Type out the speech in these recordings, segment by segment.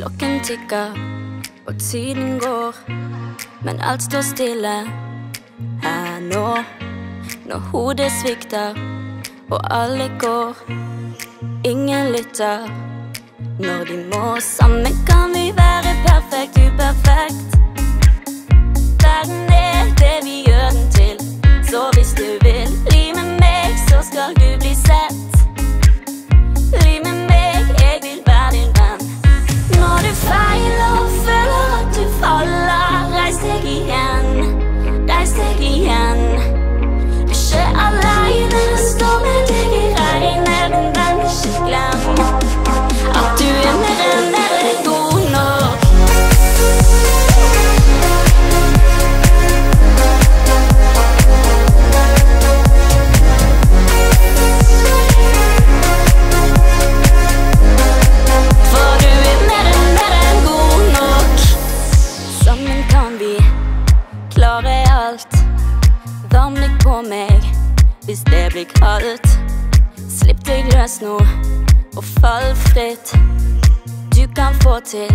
Klokken tikker, og tiden går. Men alt står stille her nå. Når hodet svikter, og alle går. Ingen lytter når de må. Sammen kan vi være perfekt, uperfekt. På meg hvis det blir kaldt. Slipp deg løs nå og fall fritt. Du kan få til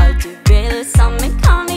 alt du vil. Sammen kan